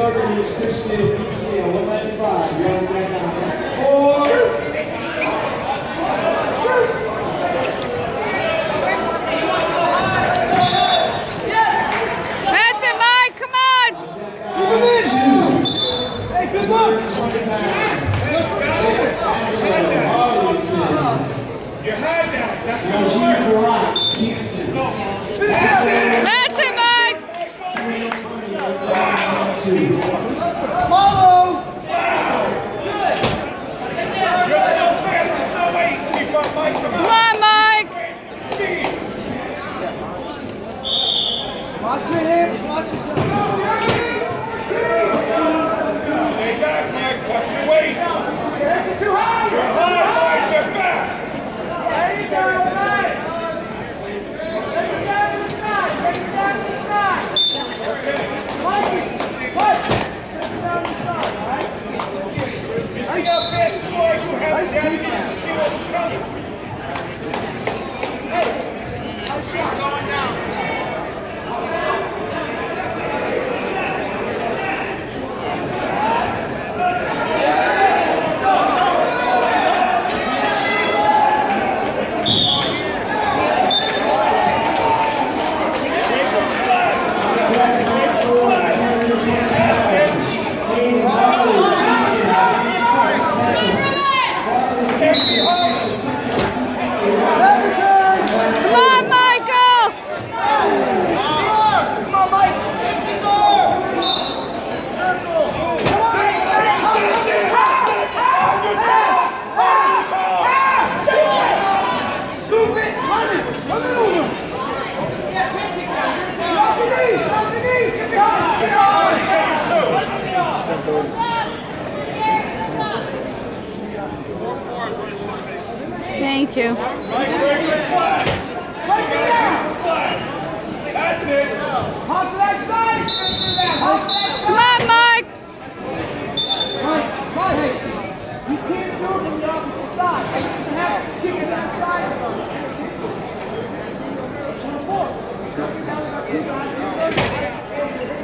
Alex Christian, B scale, 195. You're on deck on that. Four. Mike. Come on. Hey, good luck. 20 pounds. Your down. That's Rajiv Barak, Kingston. That's it, Mike. Two. You're so fast, Come on. on, Mike. Speed. Watch your hips, watch yourself. Stay back, Mike. Watch your weight. You're high, Mike. You're back. You see how fast the boys will have his head to see what was coming. Four fours, Thank you. That's it. Come on, Mike. You can't do it the opposite side. You have to kick it.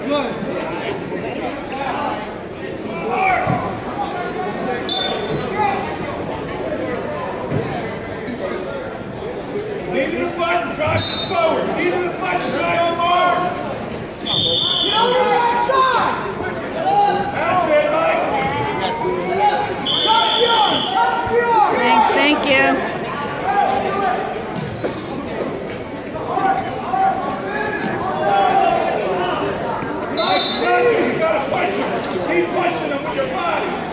Good. the button, drive it forward. Either the button, drive it forward. You know where the. That's it, Mike. That's Champion! Champion! Thank you. Mike, you got to push him. Keep pushing him with your body.